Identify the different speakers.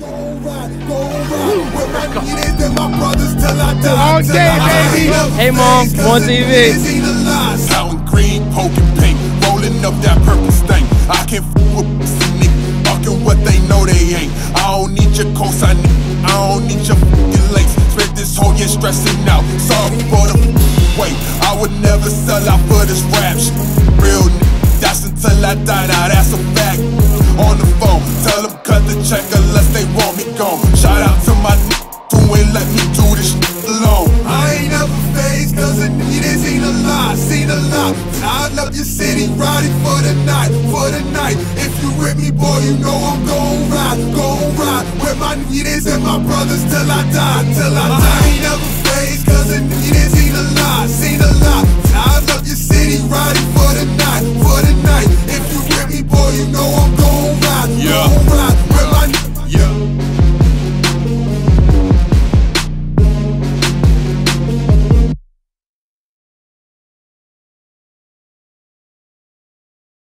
Speaker 1: go.
Speaker 2: All day, baby.
Speaker 1: Hey, Mom, I'm on TV.
Speaker 3: Sound green, poking pink, rolling up that purple stain. I can f with pussy nigga, fucking what they know they ain't. I don't need your cosign. I don't need your fucking links. Spent this whole year stressing out. Sorry for the wait. I would never sell out for this rap shit. Real nigga, that's until I die. Now that's a fact. On the phone, tell them cut the check unless they want me gone. Shout out to my who ain't let me do this alone.
Speaker 4: I ain't never faced cause a nigga seen a lot, seen a lot. I love your city, riding for the night, for the night. If you with me, boy, you know I'm gon' ride, gon' ride. With my niggas and my brothers till I die, till I die.